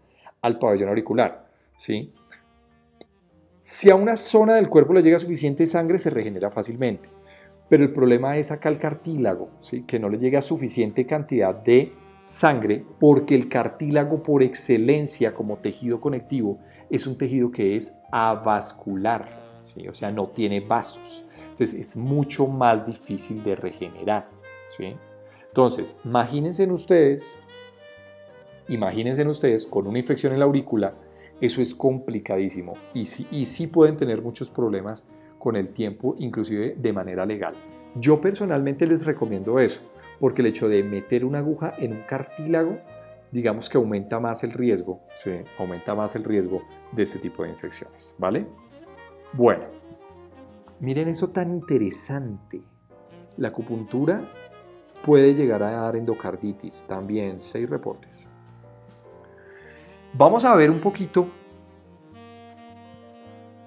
al pabellón auricular. ¿sí? Si a una zona del cuerpo le llega suficiente sangre, se regenera fácilmente. Pero el problema es acá el cartílago, ¿sí? que no le llega suficiente cantidad de sangre porque el cartílago por excelencia como tejido conectivo es un tejido que es avascular, ¿sí? o sea, no tiene vasos. Entonces es mucho más difícil de regenerar. ¿sí? Entonces, imagínense ustedes, imagínense ustedes con una infección en la aurícula eso es complicadísimo y sí, y sí pueden tener muchos problemas con el tiempo, inclusive de manera legal. Yo personalmente les recomiendo eso, porque el hecho de meter una aguja en un cartílago, digamos que aumenta más el riesgo, ¿sí? aumenta más el riesgo de este tipo de infecciones, ¿vale? Bueno, miren eso tan interesante. La acupuntura puede llegar a dar endocarditis, también seis reportes. Vamos a ver un poquito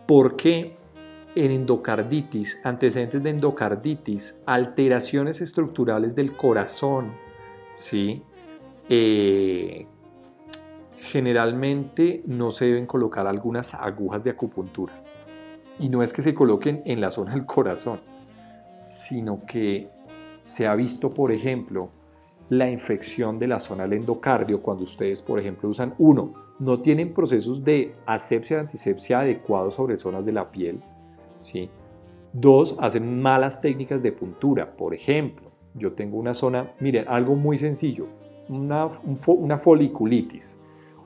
por qué en endocarditis, antecedentes de endocarditis, alteraciones estructurales del corazón, ¿sí? Eh, generalmente no se deben colocar algunas agujas de acupuntura. Y no es que se coloquen en la zona del corazón, sino que se ha visto, por ejemplo, la infección de la zona del endocardio cuando ustedes, por ejemplo, usan, uno, no tienen procesos de asepsia y antisepsia adecuados sobre zonas de la piel, ¿sí? Dos, hacen malas técnicas de puntura. Por ejemplo, yo tengo una zona, miren, algo muy sencillo, una, una foliculitis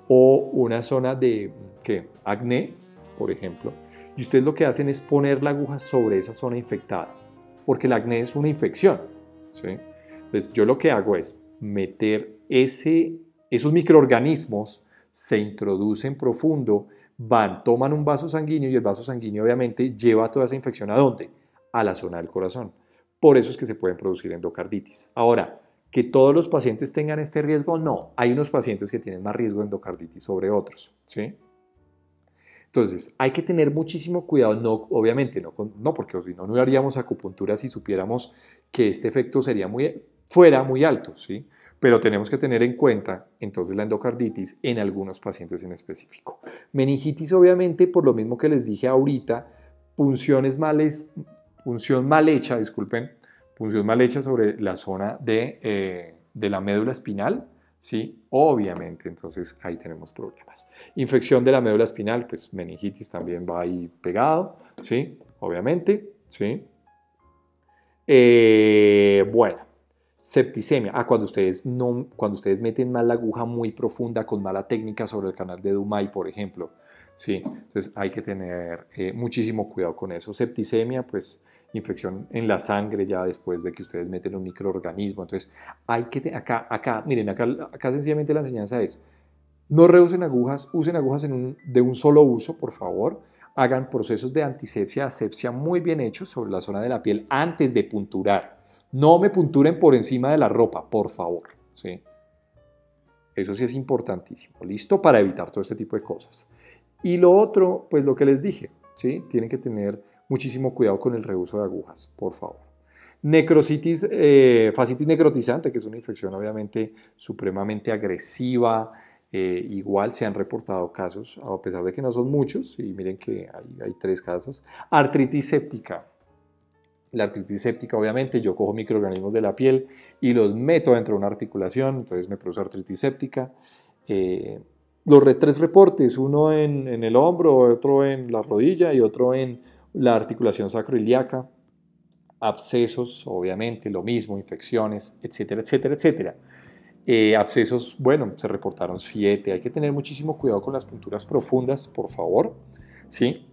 o una zona de ¿qué? acné, por ejemplo, y ustedes lo que hacen es poner la aguja sobre esa zona infectada, porque el acné es una infección. ¿sí? Entonces yo lo que hago es meter ese, esos microorganismos, se introducen profundo, van, toman un vaso sanguíneo y el vaso sanguíneo obviamente lleva toda esa infección a dónde? A la zona del corazón. Por eso es que se pueden producir endocarditis. Ahora, que todos los pacientes tengan este riesgo, no. Hay unos pacientes que tienen más riesgo de endocarditis sobre otros, ¿sí? Entonces, hay que tener muchísimo cuidado, no, obviamente, no, no porque si no, no haríamos acupuntura si supiéramos que este efecto sería muy, fuera muy alto, ¿sí? Pero tenemos que tener en cuenta entonces la endocarditis en algunos pacientes en específico. Meningitis, obviamente, por lo mismo que les dije ahorita, punciones males, punción mal hecha, disculpen, punción mal hecha sobre la zona de, eh, de la médula espinal, ¿sí? Obviamente, entonces ahí tenemos problemas. Infección de la médula espinal, pues meningitis también va ahí pegado, ¿sí? Obviamente, ¿sí? Eh, bueno, Septicemia. Ah, cuando ustedes, no, cuando ustedes meten mal la aguja muy profunda con mala técnica sobre el canal de Dumay, por ejemplo. Sí, entonces hay que tener eh, muchísimo cuidado con eso. Septicemia, pues infección en la sangre ya después de que ustedes meten un microorganismo. Entonces hay que, acá, acá, miren, acá, acá sencillamente la enseñanza es, no reusen agujas, usen agujas de un solo uso, por favor. Hagan procesos de antisepsia, asepsia muy bien hechos sobre la zona de la piel antes de punturar. No me punturen por encima de la ropa, por favor. ¿sí? Eso sí es importantísimo. ¿Listo? Para evitar todo este tipo de cosas. Y lo otro, pues lo que les dije, ¿sí? Tienen que tener muchísimo cuidado con el reuso de agujas, por favor. Necrocitis, eh, fascitis necrotizante, que es una infección obviamente supremamente agresiva. Eh, igual se han reportado casos, a pesar de que no son muchos, y miren que hay, hay tres casos. Artritis séptica, la artritis séptica, obviamente, yo cojo microorganismos de la piel y los meto dentro de una articulación, entonces me produce artritis séptica. Eh, los tres reportes, uno en, el hombro, otro en la rodilla y otro en la articulación sacroiliaca. Abscesos, obviamente, lo mismo, infecciones, etcétera, etcétera, etcétera. Eh, abscesos, bueno, se reportaron siete. Hay que tener muchísimo cuidado con las punturas profundas, por favor. ¿sí?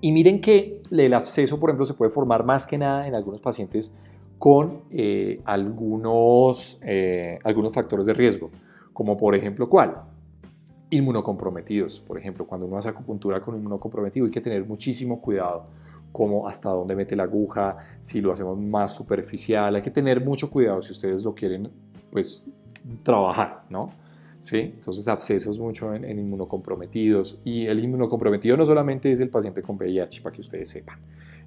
Y miren que el absceso, por ejemplo, se puede formar más que nada en algunos pacientes con eh, algunos, eh, algunos factores de riesgo, como por ejemplo, ¿cuál? Inmunocomprometidos. Por ejemplo, cuando uno hace acupuntura con inmunocomprometido hay que tener muchísimo cuidado como hasta dónde mete la aguja, si lo hacemos más superficial, hay que tener mucho cuidado si ustedes lo quieren pues trabajar, ¿no? ¿Sí? Entonces, abscesos mucho en, inmunocomprometidos. Y el inmunocomprometido no solamente es el paciente con VIH, para que ustedes sepan.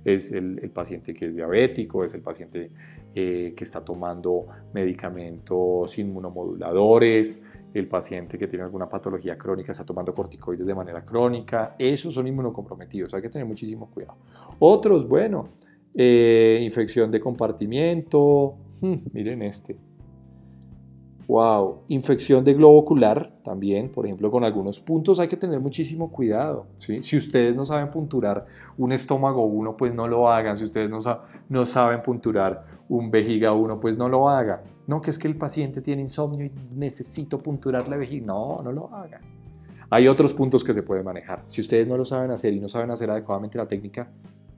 Es el, paciente que es diabético, es el paciente eh, que está tomando medicamentos inmunomoduladores, el paciente que tiene alguna patología crónica está tomando corticoides de manera crónica. Esos son inmunocomprometidos, hay que tener muchísimo cuidado. Otros, bueno, eh, infección de compartimiento. Miren este, Wow, infección de globo ocular también, por ejemplo, con algunos puntos hay que tener muchísimo cuidado. ¿sí? Si ustedes no saben punturar un estómago 1, pues no lo hagan. Si ustedes no, no saben punturar un vejiga 1, pues no lo hagan. No, que es que el paciente tiene insomnio y necesito punturar la vejiga. No, no lo hagan. Hay otros puntos que se pueden manejar. Si ustedes no lo saben hacer y no saben hacer adecuadamente la técnica,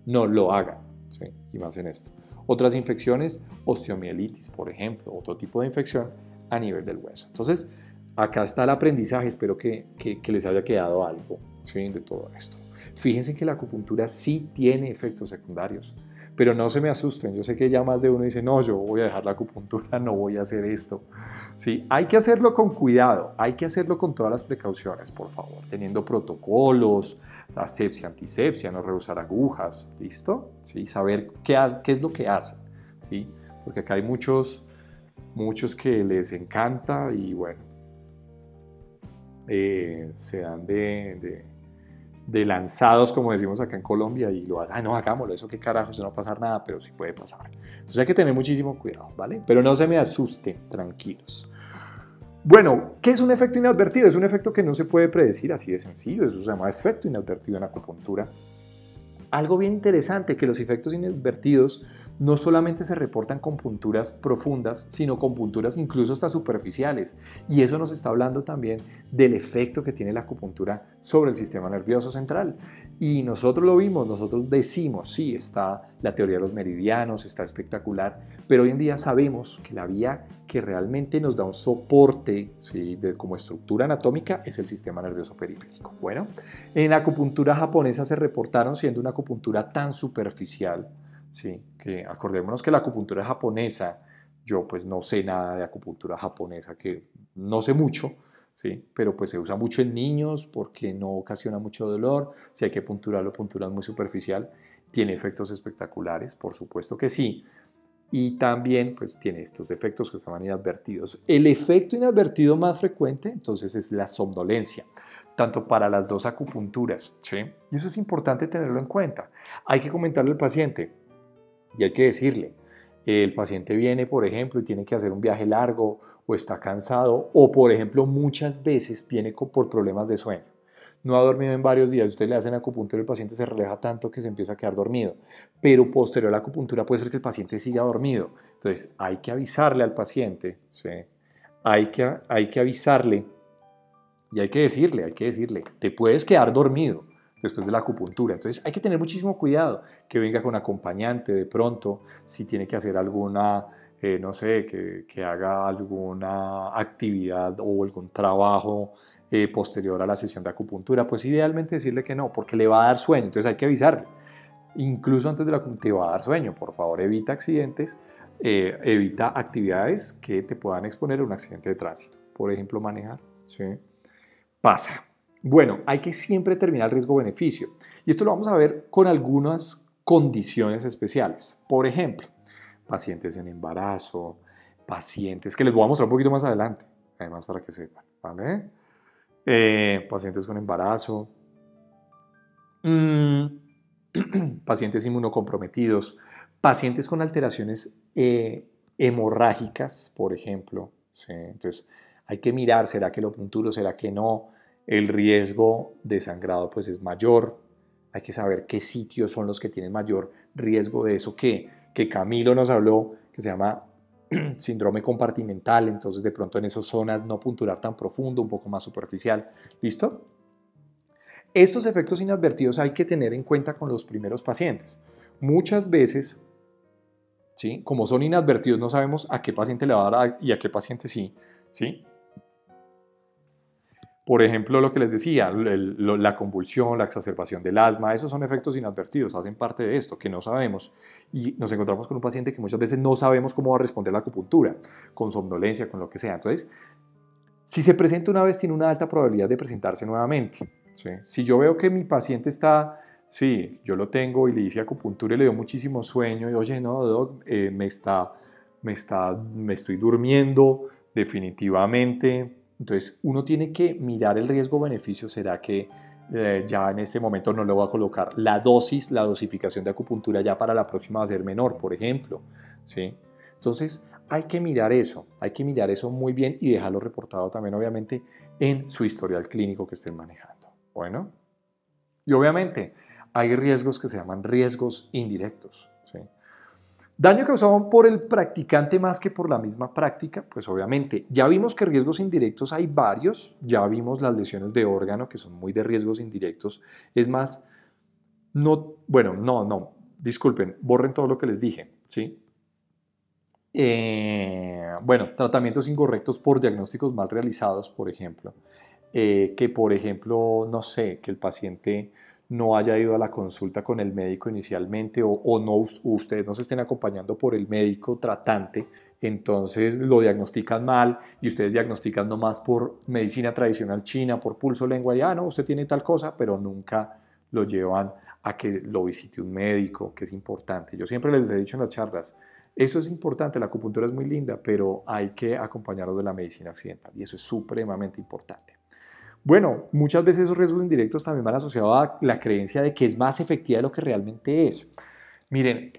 no lo hagan. ¿sí? Y más en esto. Otras infecciones, osteomielitis, por ejemplo, otro tipo de infección a nivel del hueso. Entonces, acá está el aprendizaje, espero que, que, les haya quedado algo de todo esto. Fíjense que la acupuntura sí tiene efectos secundarios, pero no se me asusten, yo sé que ya más de uno dice, no, yo voy a dejar la acupuntura, no voy a hacer esto. Sí, hay que hacerlo con cuidado, hay que hacerlo con todas las precauciones, por favor, teniendo protocolos, asepsia, antisepsia, no rehusar agujas, ¿listo? ¿Sí? Saber qué, qué es lo que hace, ¿sí? Porque acá hay muchos muchos que les encanta y bueno, eh, se dan de, lanzados, como decimos acá en Colombia, y lo hacen, ay, no, hagámoslo, eso qué carajo, eso no va a pasar nada, pero sí puede pasar. Entonces hay que tener muchísimo cuidado, ¿vale? Pero no se me asusten, tranquilos. Bueno, ¿qué es un efecto inadvertido? Es un efecto que no se puede predecir, así de sencillo, eso se llama efecto inadvertido en acupuntura. Algo bien interesante, que los efectos inadvertidos no solamente se reportan con punturas profundas, sino con punturas incluso hasta superficiales. Y eso nos está hablando también del efecto que tiene la acupuntura sobre el sistema nervioso central. Y nosotros lo vimos, nosotros decimos, sí, está la teoría de los meridianos, está espectacular, pero hoy en día sabemos que la vía que realmente nos da un soporte de, como estructura anatómica es el sistema nervioso periférico. Bueno, en la acupuntura japonesa se reportaron siendo una acupuntura tan superficial ¿sí? Que acordémonos que la acupuntura japonesa, yo pues no sé nada de acupuntura japonesa, que no sé mucho, ¿sí? Pero pues se usa mucho en niños porque no ocasiona mucho dolor, si hay que punturarlo, punturas muy superficial, tiene efectos espectaculares, por supuesto que sí, y también pues tiene estos efectos que estaban inadvertidos. El efecto inadvertido más frecuente entonces es la somnolencia, tanto para las dos acupunturas, ¿sí? Y eso es importante tenerlo en cuenta. Hay que comentarle al paciente, y hay que decirle, el paciente viene, por ejemplo, y tiene que hacer un viaje largo o está cansado o, por ejemplo, muchas veces viene por problemas de sueño. No ha dormido en varios días, usted le hacen acupuntura y el paciente se relaja tanto que se empieza a quedar dormido. Pero posterior a la acupuntura puede ser que el paciente siga dormido. Entonces hay que avisarle al paciente, ¿sí? hay, que, hay que avisarle y hay que decirle, hay que decirle, te puedes quedar dormido, después de la acupuntura. Entonces hay que tener muchísimo cuidado que venga con acompañante de pronto, si tiene que hacer alguna, eh, no sé, que, haga alguna actividad o algún trabajo eh, posterior a la sesión de acupuntura, pues idealmente decirle que no, porque le va a dar sueño, entonces hay que avisarle. Incluso antes de la acupuntura te va a dar sueño, por favor evita accidentes, eh, evita actividades que te puedan exponer a un accidente de tránsito, por ejemplo manejar, ¿sí? pasa. Bueno, hay que siempre terminar riesgo-beneficio. Y esto lo vamos a ver con algunas condiciones especiales. Por ejemplo, pacientes en embarazo, pacientes, que les voy a mostrar un poquito más adelante, además para que sepan, ¿vale? Eh, pacientes con embarazo, mm, pacientes inmunocomprometidos, pacientes con alteraciones eh, hemorrágicas, por ejemplo. Entonces, hay que mirar, ¿será que lo punturo, será que no? El riesgo de sangrado pues es mayor. Hay que saber qué sitios son los que tienen mayor riesgo de eso que, que Camilo nos habló, que se llama síndrome compartimental, entonces de pronto en esas zonas no punturar tan profundo, un poco más superficial. ¿Listo? Estos efectos inadvertidos hay que tener en cuenta con los primeros pacientes. Muchas veces, ¿sí? como son inadvertidos, no sabemos a qué paciente le va a dar y a qué paciente sí. ¿sí? Por ejemplo, lo que les decía, la convulsión, la exacerbación del asma, esos son efectos inadvertidos, hacen parte de esto, que no sabemos. Y nos encontramos con un paciente que muchas veces no sabemos cómo va a responder la acupuntura, con somnolencia, con lo que sea. Entonces, si se presenta una vez, tiene una alta probabilidad de presentarse nuevamente. Si yo veo que mi paciente está, sí, yo lo tengo y le hice acupuntura y le dio muchísimo sueño y, oye, no, doc, eh, me, está, me, está, me estoy durmiendo definitivamente entonces, uno tiene que mirar el riesgo-beneficio. ¿Será que eh, ya en este momento no le voy a colocar la dosis, la dosificación de acupuntura ya para la próxima va a ser menor, por ejemplo? ¿sí? Entonces, hay que mirar eso, hay que mirar eso muy bien y dejarlo reportado también, obviamente, en su historial clínico que estén manejando. Bueno, y obviamente hay riesgos que se llaman riesgos indirectos. Daño causado por el practicante más que por la misma práctica, pues obviamente ya vimos que riesgos indirectos hay varios, ya vimos las lesiones de órgano que son muy de riesgos indirectos, es más, no, bueno, no, no, disculpen, borren todo lo que les dije, ¿sí? Eh, bueno, tratamientos incorrectos por diagnósticos mal realizados, por ejemplo, eh, que por ejemplo, no sé, que el paciente no haya ido a la consulta con el médico inicialmente o, no ustedes no se estén acompañando por el médico tratante, entonces lo diagnostican mal y ustedes diagnostican nomás por medicina tradicional china, por pulso, lengua y ah, no, usted tiene tal cosa, pero nunca lo llevan a que lo visite un médico, que es importante. Yo siempre les he dicho en las charlas, eso es importante, la acupuntura es muy linda, pero hay que acompañarlo de la medicina occidental y eso es supremamente importante. Bueno, muchas veces esos riesgos indirectos también van asociados a la creencia de que es más efectiva de lo que realmente es. Miren,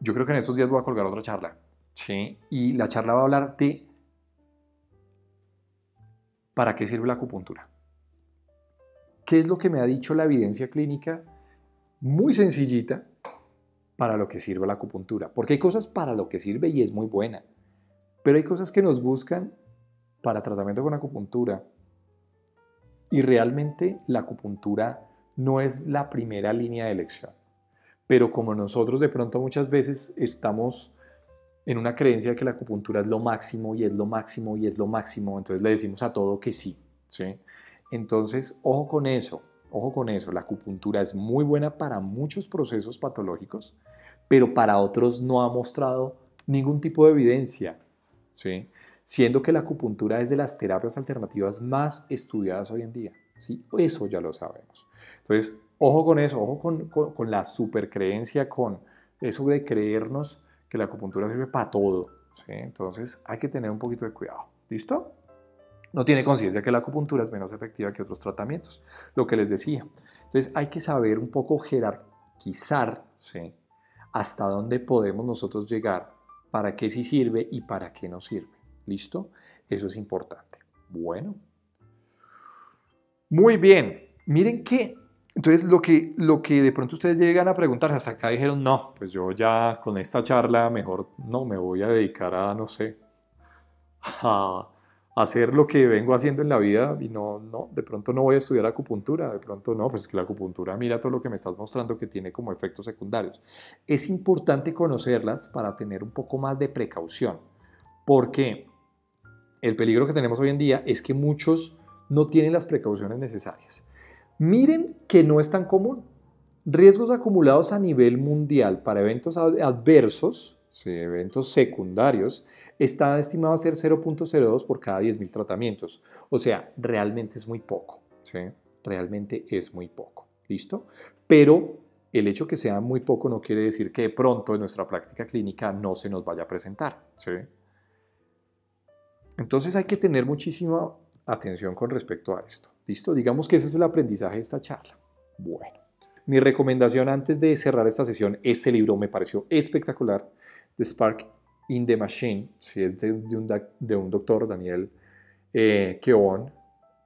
yo creo que en estos días voy a colgar otra charla. ¿sí? Y la charla va a hablar de para qué sirve la acupuntura. ¿Qué es lo que me ha dicho la evidencia clínica? Muy sencillita para lo que sirve la acupuntura. Porque hay cosas para lo que sirve y es muy buena. Pero hay cosas que nos buscan para tratamiento con acupuntura. Y realmente la acupuntura no es la primera línea de elección. Pero como nosotros de pronto muchas veces estamos en una creencia de que la acupuntura es lo máximo y es lo máximo y es lo máximo, entonces le decimos a todo que sí. ¿sí? Entonces, ojo con eso, ojo con eso, la acupuntura es muy buena para muchos procesos patológicos, pero para otros no ha mostrado ningún tipo de evidencia, ¿sí? Siendo que la acupuntura es de las terapias alternativas más estudiadas hoy en día. ¿sí? Eso ya lo sabemos. Entonces, ojo con eso, ojo con, con, con la supercreencia, con eso de creernos que la acupuntura sirve para todo. ¿sí? Entonces hay que tener un poquito de cuidado. ¿Listo? No tiene conciencia que la acupuntura es menos efectiva que otros tratamientos. Lo que les decía. Entonces hay que saber un poco jerarquizar ¿sí? hasta dónde podemos nosotros llegar, para qué sí sirve y para qué no sirve. ¿Listo? Eso es importante. Bueno. Muy bien. Miren que entonces, lo que, lo que de pronto ustedes llegan a preguntar, hasta acá dijeron, no, pues yo ya con esta charla mejor no me voy a dedicar a, no sé, a hacer lo que vengo haciendo en la vida y no, no, de pronto no voy a estudiar acupuntura, de pronto no, pues que la acupuntura mira todo lo que me estás mostrando que tiene como efectos secundarios. Es importante conocerlas para tener un poco más de precaución, porque el peligro que tenemos hoy en día es que muchos no tienen las precauciones necesarias. Miren que no es tan común. Riesgos acumulados a nivel mundial para eventos adversos, eventos secundarios, está estimado a ser 0.02 por cada 10.000 tratamientos. O sea, realmente es muy poco. Realmente es muy poco. ¿Listo? Pero el hecho que sea muy poco no quiere decir que de pronto en nuestra práctica clínica no se nos vaya a presentar. Entonces hay que tener muchísima atención con respecto a esto. ¿Listo? Digamos que ese es el aprendizaje de esta charla. Bueno, mi recomendación antes de cerrar esta sesión, este libro me pareció espectacular, The Spark in the Machine, si es de, un, doctor, Daniel eh,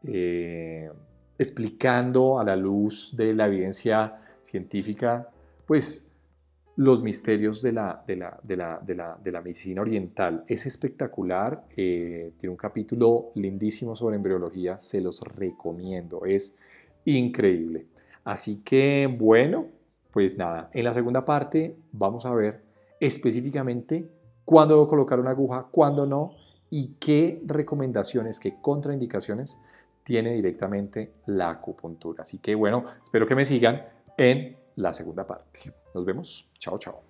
eh, explicando a la luz de la evidencia científica, pues los misterios de la, medicina oriental. Es espectacular, eh, tiene un capítulo lindísimo sobre embriología, se los recomiendo, es increíble. Así que bueno, pues nada, en la segunda parte vamos a ver específicamente cuándo debo colocar una aguja, cuándo no y qué recomendaciones, qué contraindicaciones tiene directamente la acupuntura. Así que bueno, espero que me sigan en la segunda parte. Nos vemos. Chao, chao.